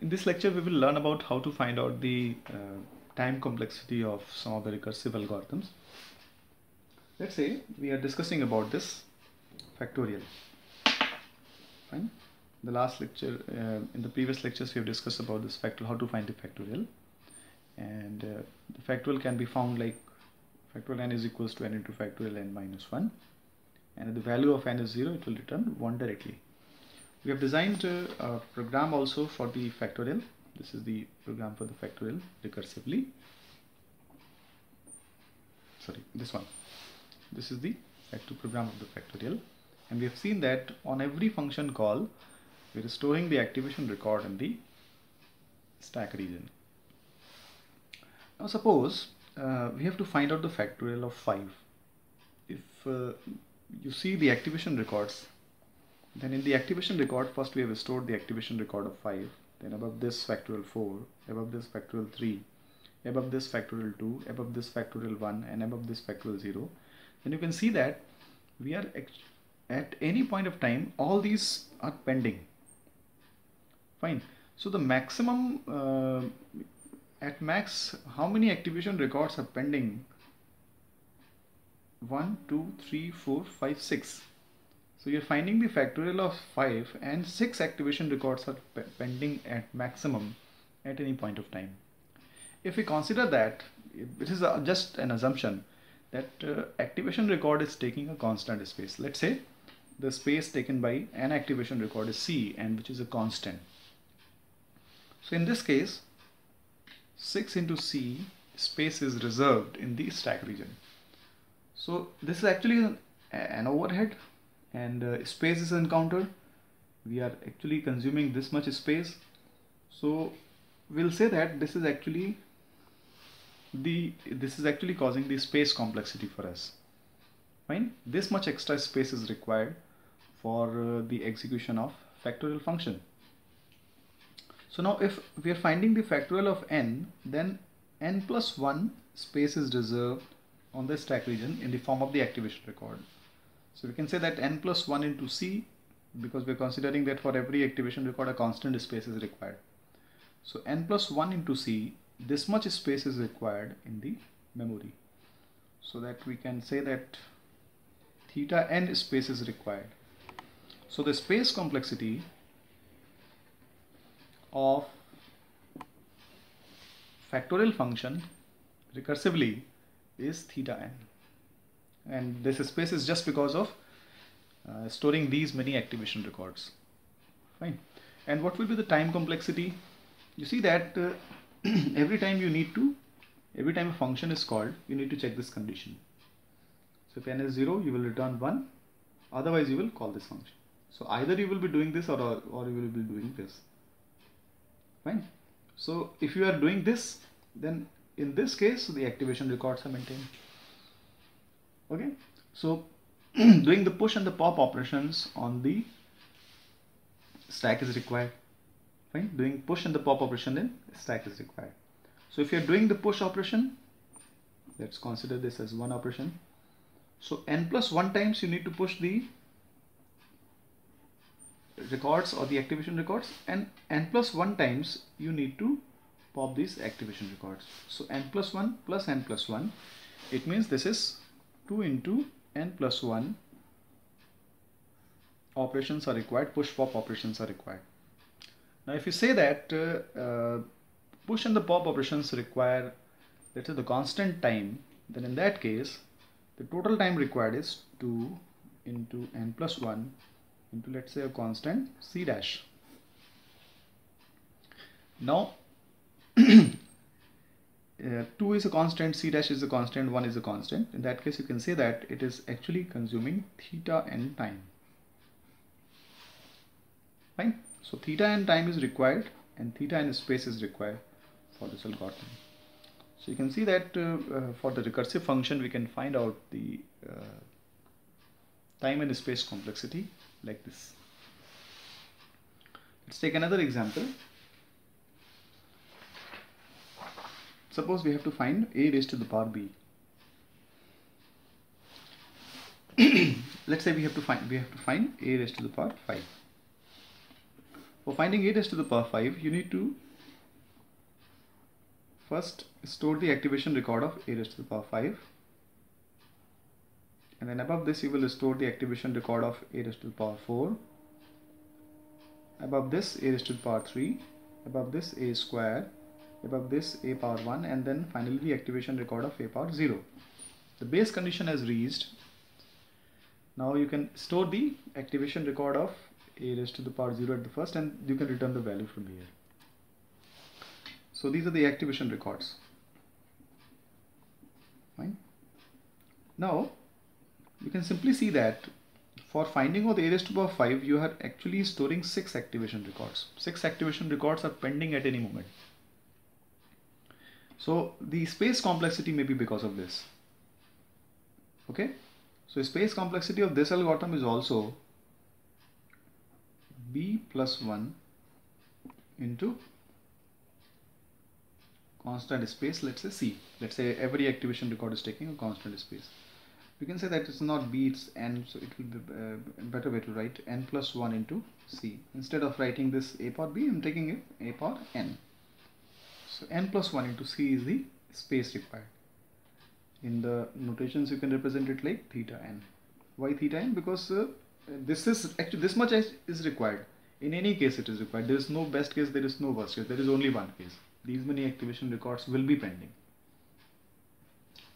In this lecture, we will learn about how to find out the uh, time complexity of some of the recursive algorithms. Let's say we are discussing about this factorial. Fine. The last lecture, uh, in the previous lectures, we have discussed about this factorial, how to find the factorial. And uh, the factorial can be found like factorial n is equals to n into factorial n minus 1. And if the value of n is 0, it will return 1 directly. We have designed uh, a program also for the factorial. This is the program for the factorial recursively. Sorry, this one. This is the factor program of the factorial. And we have seen that on every function call, we are storing the activation record in the stack region. Now suppose uh, we have to find out the factorial of 5. If uh, you see the activation records then in the activation record, first we have stored the activation record of 5. Then above this factorial 4, above this factorial 3, above this factorial 2, above this factorial 1 and above this factorial 0. Then you can see that we are at any point of time all these are pending. Fine. So the maximum uh, at max how many activation records are pending? 1, 2, 3, 4, 5, 6 so you're finding the factorial of 5 and 6 activation records are pending at maximum at any point of time. If we consider that, it is just an assumption that uh, activation record is taking a constant space. Let's say the space taken by an activation record is C and which is a constant. So in this case, 6 into C space is reserved in the stack region. So this is actually an, an overhead and uh, space is encountered. We are actually consuming this much space. So we'll say that this is actually the this is actually causing the space complexity for us. Fine? This much extra space is required for uh, the execution of factorial function. So now if we are finding the factorial of n then n plus 1 space is reserved on the stack region in the form of the activation record so we can say that n plus 1 into c because we're considering that for every activation record a constant space is required. So n plus 1 into c this much space is required in the memory so that we can say that theta n space is required. So the space complexity of factorial function recursively is theta n and this space is just because of uh, storing these many activation records. Fine. And what will be the time complexity? You see that uh, every time you need to every time a function is called you need to check this condition. So if n is 0 you will return 1 otherwise you will call this function. So either you will be doing this or, or, or you will be doing this. Fine. So if you are doing this then in this case the activation records are maintained okay? So doing the push and the pop operations on the stack is required. Fine? Doing push and the pop operation in stack is required. So if you're doing the push operation let's consider this as one operation. So n plus 1 times you need to push the records or the activation records and n plus 1 times you need to pop these activation records. So n plus 1 plus n plus 1 it means this is 2 into n plus 1 operations are required, push pop operations are required. Now if you say that uh, uh, push and the pop operations require let's say the constant time then in that case the total time required is 2 into n plus 1 into let's say a constant c dash. Now uh, 2 is a constant, c dash is a constant, 1 is a constant. In that case, you can say that it is actually consuming theta n time. Fine. So theta n time is required and theta n space is required for this algorithm. So you can see that uh, uh, for the recursive function, we can find out the uh, time and space complexity like this. Let's take another example. Suppose we have to find a raised to the power b. Let's say we have to find we have to find a raised to the power 5. For finding a raised to the power 5, you need to first store the activation record of a raised to the power 5 and then above this you will store the activation record of a raised to the power 4 above this a raised to the power 3 above this a square above this a power 1 and then finally the activation record of a power 0 the base condition has reached. Now you can store the activation record of a raised to the power 0 at the first and you can return the value from here. So these are the activation records. Fine. Now you can simply see that for finding out a raised to the power 5 you are actually storing six activation records. Six activation records are pending at any moment so the space complexity may be because of this. Okay? So space complexity of this algorithm is also b plus 1 into constant space let's say c. Let's say every activation record is taking a constant space. You can say that it's not b it's n so it will be uh, better way to write n plus 1 into c. Instead of writing this a power b i'm taking it a power n so n plus 1 into c is the space required. In the notations you can represent it like theta n. Why theta n? Because uh, this is actually this much is required. In any case it is required. There is no best case there is no worst case. There is only one case. These many activation records will be pending.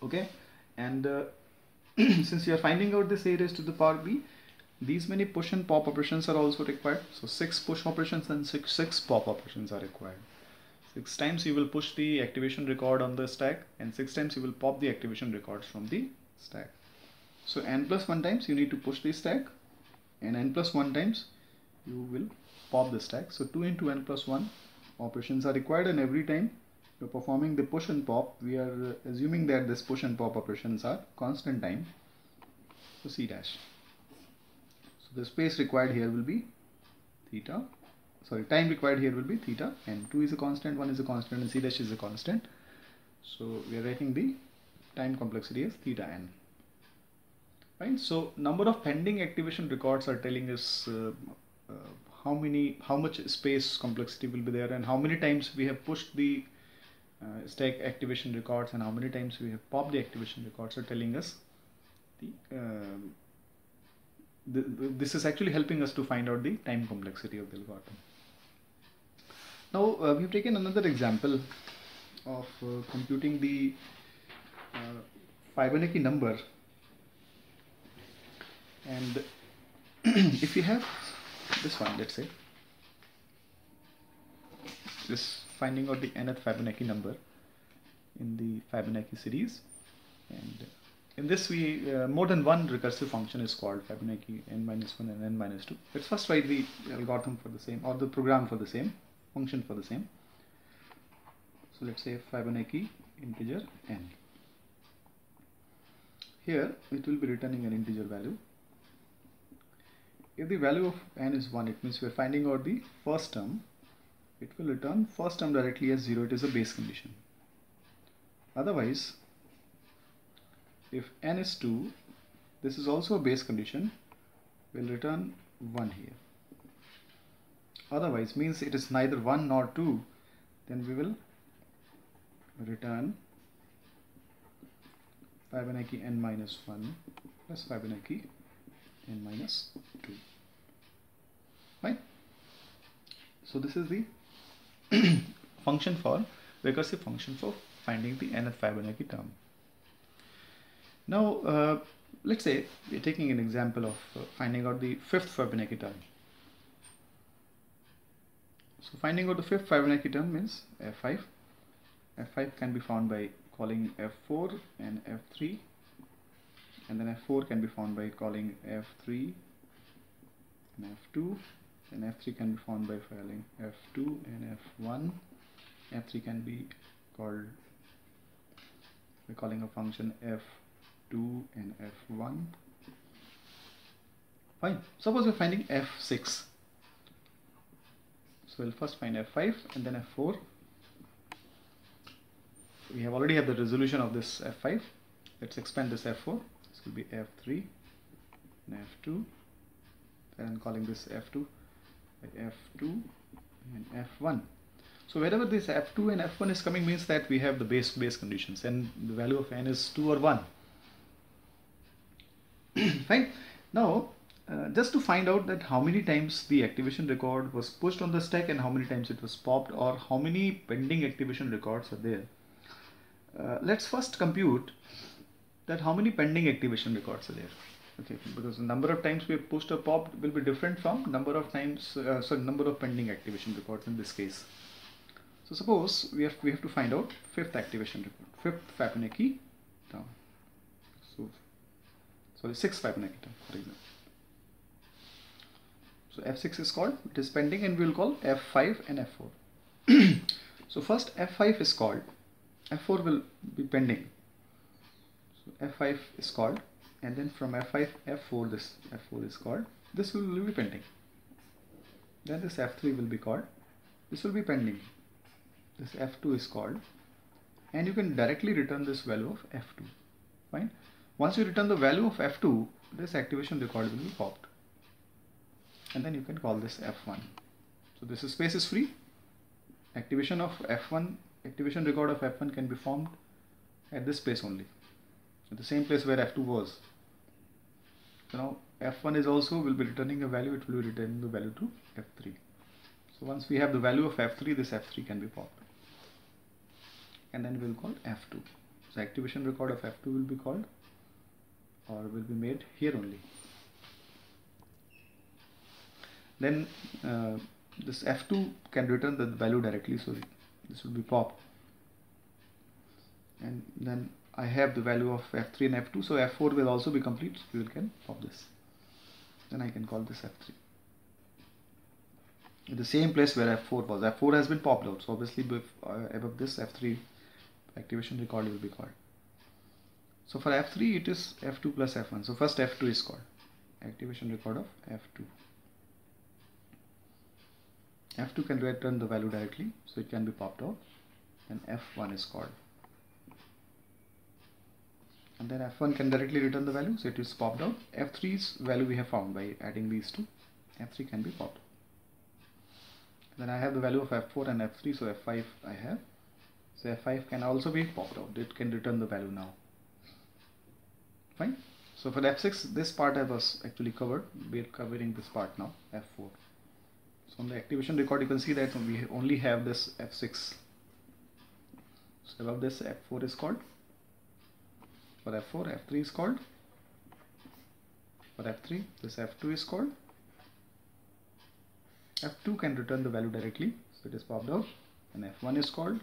Okay? And uh, since you are finding out this a raised to the power b these many push and pop operations are also required. So six push operations and six six pop operations are required six times you will push the activation record on the stack and six times you will pop the activation records from the stack. So n plus 1 times you need to push the stack and n plus 1 times you will pop the stack. So 2 into n plus 1 operations are required and every time you're performing the push and pop we are uh, assuming that this push and pop operations are constant time. So c dash. So the space required here will be theta sorry time required here will be theta. And 2 is a constant 1 is a constant and c dash is a constant. So we are writing the time complexity as theta n. Right? So number of pending activation records are telling us uh, uh, how many how much space complexity will be there and how many times we have pushed the uh, stack activation records and how many times we have popped the activation records are telling us the, uh, the, this is actually helping us to find out the time complexity of the algorithm. Now uh, we've taken another example of uh, computing the uh, Fibonacci number. And if you have this one let's say this finding out the nth Fibonacci number in the Fibonacci series. And in this we uh, more than one recursive function is called Fibonacci n minus 1 and n minus 2 let's first write the algorithm for the same or the program for the same function for the same. So let's say Fibonacci integer n. Here it will be returning an integer value. If the value of n is 1 it means we are finding out the first term. It will return first term directly as 0 it is a base condition. Otherwise if n is 2 this is also a base condition. We will return 1 here otherwise means it is neither 1 nor 2 then we will return Fibonacci n minus 1 plus Fibonacci n minus 2 right so this is the function for recursive function for finding the nth Fibonacci term. Now uh, let's say we're taking an example of uh, finding out the fifth Fibonacci term so finding out the fifth Fibonacci term means f5 f5 can be found by calling f4 and f3 and then f4 can be found by calling f3 and f2 and f3 can be found by filing f2 and f1 f3 can be called by calling a function f2 and f1 fine. Suppose we're finding f6 so we'll first find f5 and then f4 we have already have the resolution of this f5 let's expand this f4 this will be f3 and f2 and calling this f2 f2 and f1 so wherever this f2 and f1 is coming means that we have the base base conditions and the value of n is 2 or 1 fine. Now uh, just to find out that how many times the activation record was pushed on the stack and how many times it was popped or how many pending activation records are there. Uh, let's first compute that how many pending activation records are there. Okay because the number of times we have pushed or popped will be different from number of times uh, sorry number of pending activation records in this case. So suppose we have we have to find out fifth activation record fifth Fibonacci term. So sorry sixth Fibonacci term for example so f6 is called it is pending and we will call f5 and f4 so first f5 is called f4 will be pending. So f5 is called and then from f5 f4 this f4 is called this will be pending. Then this f3 will be called this will be pending. This f2 is called and you can directly return this value of f2 fine? Once you return the value of f2 this activation record will be popped and then you can call this f1 so this space is free. Activation of f1 activation record of f1 can be formed at this space only. At the same place where f2 was. So now f1 is also will be returning a value it will be returning the value to f3 so once we have the value of f3 this f3 can be popped and then we'll call f2 so activation record of f2 will be called or will be made here only then uh, this f2 can return the value directly so this will be pop and then I have the value of f3 and f2 so f4 will also be complete. We can pop this. Then I can call this f3 in the same place where f4 was. F4 has been popped out so obviously uh, above this f3 activation record will be called. So for f3 it is f2 plus f1 so first f2 is called. Activation record of f2 f2 can return the value directly so it can be popped out. And f1 is called. And then f1 can directly return the value so it is popped out. F3's value we have found by adding these two. F3 can be popped. Then I have the value of f4 and f3 so f5 I have. So f5 can also be popped out. It can return the value now. Fine? So for f6 this part I was actually covered. We are covering this part now f4 so on the activation record you can see that we only have this F6 so above this F4 is called. For F4 F3 is called. For F3 this F2 is called. F2 can return the value directly. So it is popped out. And F1 is called.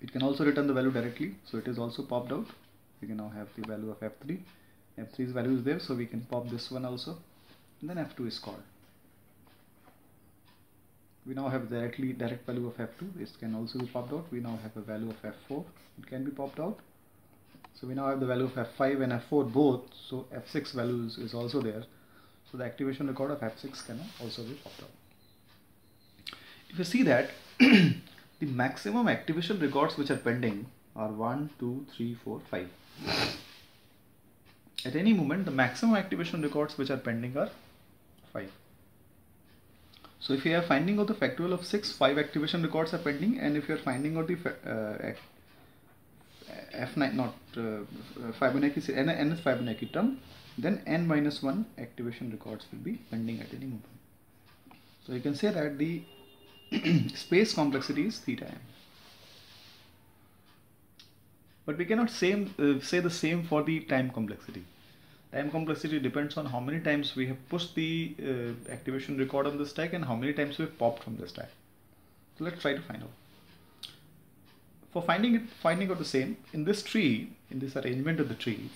It can also return the value directly. So it is also popped out. We can now have the value of F3 F3's value is there. So we can pop this one also and then f2 is called. We now have directly direct value of f2 it can also be popped out. We now have a value of f4 it can be popped out. So we now have the value of f5 and f4 both. So f6 values is also there. So the activation record of f6 can also be popped out. If you see that the maximum activation records which are pending are 1 2 3 4 5 at any moment the maximum activation records which are pending are 5. So if you are finding out the factorial of 6, 5 activation records are pending and if you are finding out the uh, F9 not uh, Fibonacci n, n is Fibonacci term then n minus 1 activation records will be pending at any moment. So you can say that the space complexity is theta n. But we cannot same, uh, say the same for the time complexity time complexity depends on how many times we have pushed the uh, activation record on the stack and how many times we have popped from the stack. So let's try to find out. For finding it, finding out the same, in this tree, in this arrangement of the tree,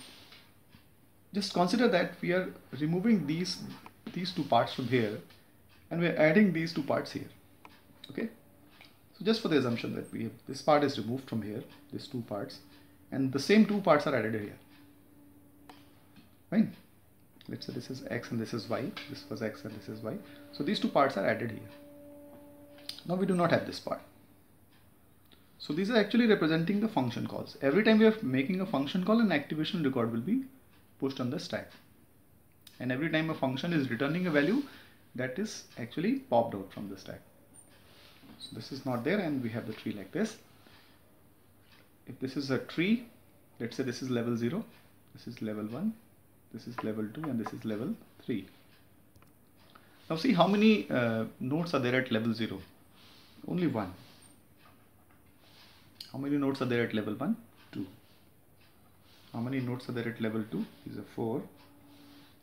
just consider that we are removing these, these two parts from here and we are adding these two parts here. Okay. So just for the assumption that we have, this part is removed from here, these two parts, and the same two parts are added here fine. Let's say this is x and this is y. This was x and this is y. So these two parts are added here. Now we do not have this part. So these are actually representing the function calls. Every time we are making a function call an activation record will be pushed on the stack. And every time a function is returning a value that is actually popped out from the stack. So this is not there and we have the tree like this. If this is a tree, let's say this is level 0, this is level 1, this is level 2 and this is level 3. Now see how many uh, nodes are there at level 0? Only one. How many nodes are there at level 1? 2. How many nodes are there at level 2? Is a 4.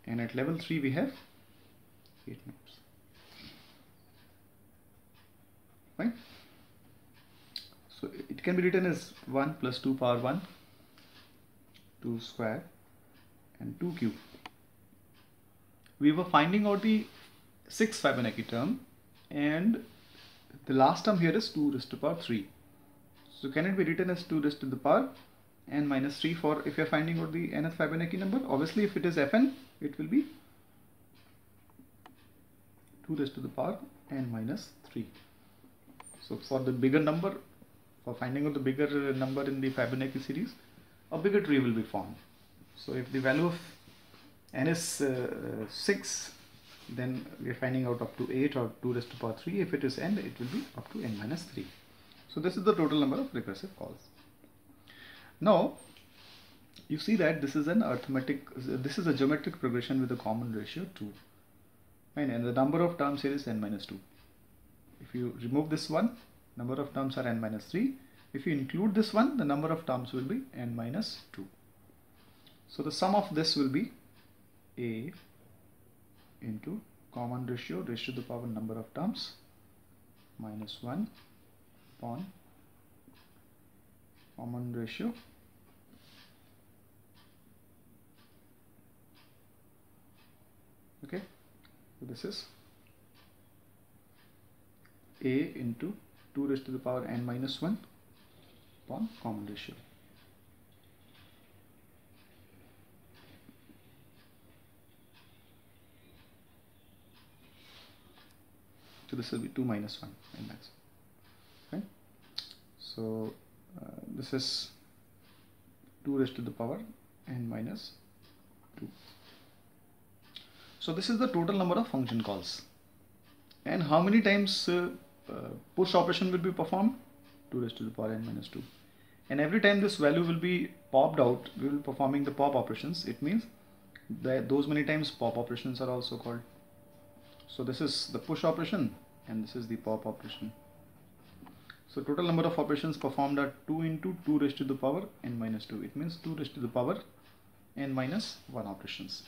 And at level 3 we have 8 nodes. Right? So it can be written as 1 plus 2 power 1, 2 square and 2 cube. We were finding out the sixth Fibonacci term and the last term here is 2 raised to the power 3. So can it be written as 2 raised to the power n minus 3 for if you're finding out the nth Fibonacci number? Obviously if it is fn, it will be 2 raised to the power n minus 3. So for the bigger number, for finding out the bigger number in the Fibonacci series, a bigger tree will be formed. So if the value of n is uh, 6, then we are finding out up to 8 or 2 raised to the power 3. If it is n, it will be up to n minus 3. So this is the total number of recursive calls. Now, you see that this is an arithmetic, this is a geometric progression with a common ratio 2. Right? And the number of terms here is n minus 2. If you remove this one, number of terms are n minus 3. If you include this one, the number of terms will be n minus 2. So the sum of this will be a into common ratio raised to the power number of terms minus 1 upon common ratio. Okay so this is a into 2 raised to the power n minus 1 upon common ratio so this will be 2 minus 1 n max okay? So uh, this is 2 raised to the power n minus 2 so this is the total number of function calls. And how many times uh, uh, push operation will be performed? 2 raised to the power n minus 2 and every time this value will be popped out we will be performing the pop operations. It means that those many times pop operations are also called. So this is the push operation and this is the pop operation. So total number of operations performed are 2 into 2 raised to the power n minus 2. It means 2 raised to the power n minus 1 operations.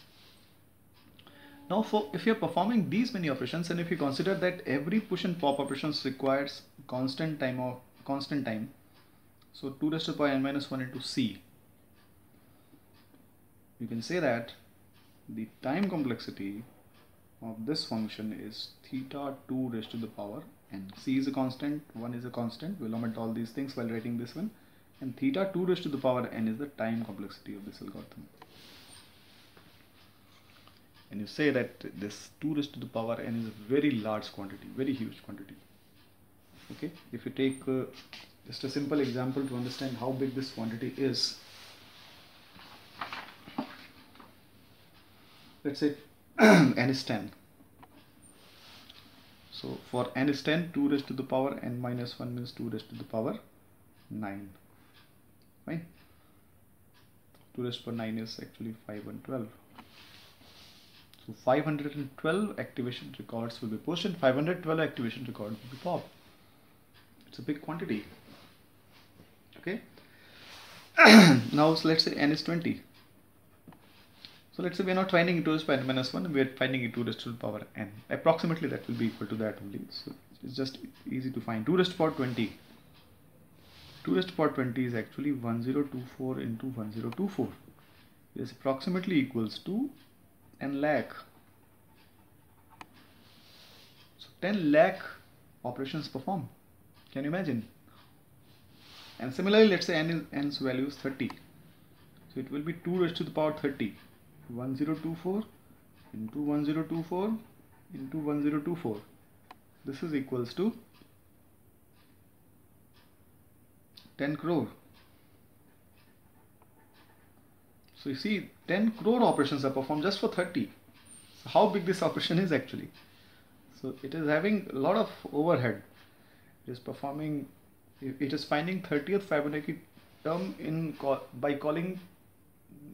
Now for if you are performing these many operations and if you consider that every push and pop operations requires constant time of constant time. So 2 raised to the power n minus 1 into c. You can say that the time complexity of this function is theta 2 raised to the power n. c is a constant, 1 is a constant. We'll omit all these things while writing this one. And theta 2 raised to the power n is the time complexity of this algorithm. And you say that this 2 raised to the power n is a very large quantity, very huge quantity. Okay, if you take uh, just a simple example to understand how big this quantity is. Let's say n is 10 so for n is 10 2 raised to the power n minus 1 means 2 raised to the power 9 fine. 2 raised to power 9 is actually 5 and 12 so 512 activation records will be and 512 activation records will be popped. It's a big quantity. Okay? Now so let's say n is 20 so let's say we are not finding 2 raised to power n minus 1, we are finding 2 raised to the power n. Approximately that will be equal to that only. So it's just easy to find. 2 raised to the power 20. 2 raised to the power 20 is actually 1024 into 1024. It is approximately equals to 10 lakh. So 10 lakh operations performed. Can you imagine? And similarly, let's say n is n's value is 30. So it will be 2 raised to the power 30. 1024 into 1024 into 1024 this is equals to 10 crore. So you see 10 crore operations are performed just for 30 so how big this operation is actually? So it is having a lot of overhead. It is performing it is finding 30th Fibonacci term in by calling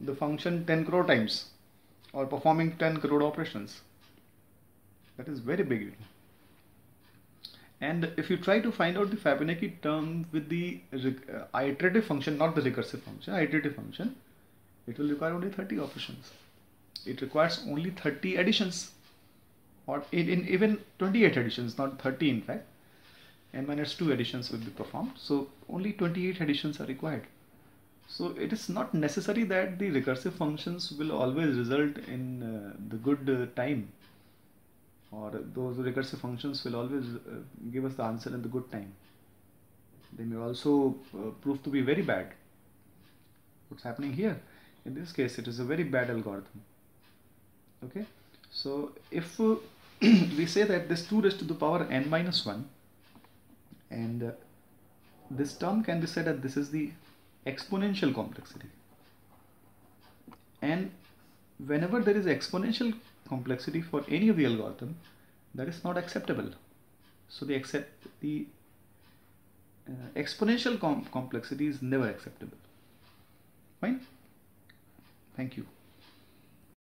the function 10 crore times or performing 10 crore operations. That is very big. And if you try to find out the Fibonacci term with the uh, iterative function not the recursive function iterative function it will require only 30 operations. It requires only 30 additions or in, in even 28 additions not 30 in fact n minus 2 additions will be performed. So only 28 additions are required so it is not necessary that the recursive functions will always result in uh, the good uh, time. Or those recursive functions will always uh, give us the answer in the good time. They may also uh, prove to be very bad. What's happening here? In this case it is a very bad algorithm. Okay? So if we say that this 2 raised to the power n minus 1 and uh, this term can be said that this is the exponential complexity. And whenever there is exponential complexity for any of the algorithm that is not acceptable. So the accept the uh, exponential com complexity is never acceptable. Fine? Thank you